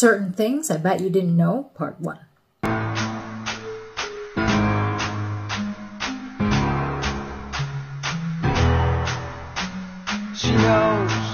Certain Things. I Bet You Didn't Know, Part 1. She knows.